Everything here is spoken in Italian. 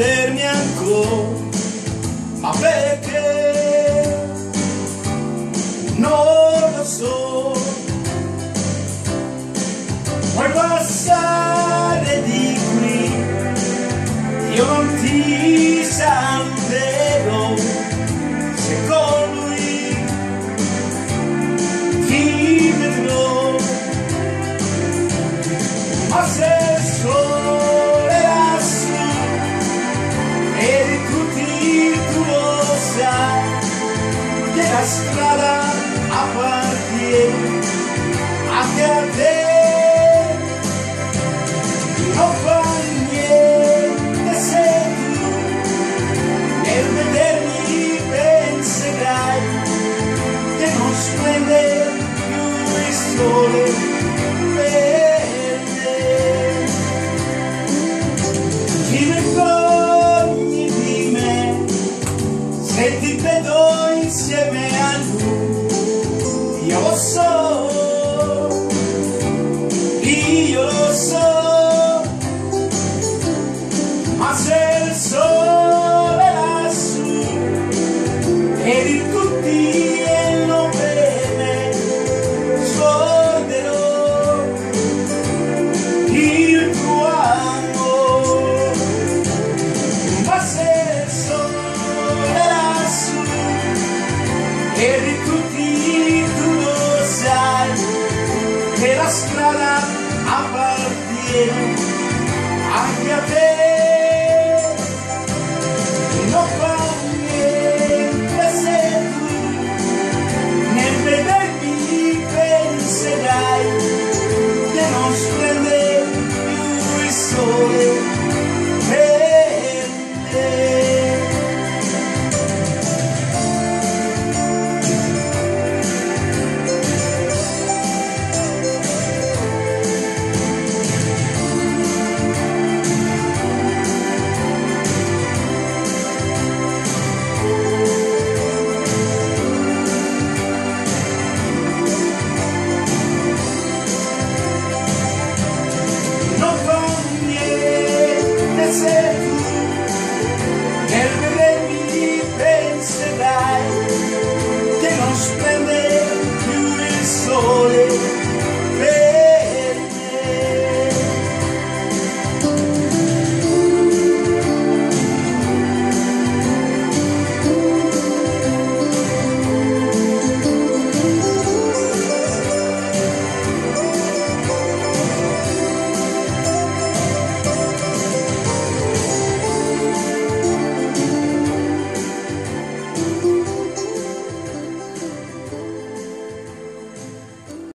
vengo, ma perché? Non lo so. Puoi passare di qui, io non ti saluterò la strada a partire anche a te non fa niente tu nel vedermi penserai che non splende più il sole se ti vedo insieme a lui. Io lo so. Io lo so. Ma se il sole per tutti tu lo sai che la strada appartiene anche a te.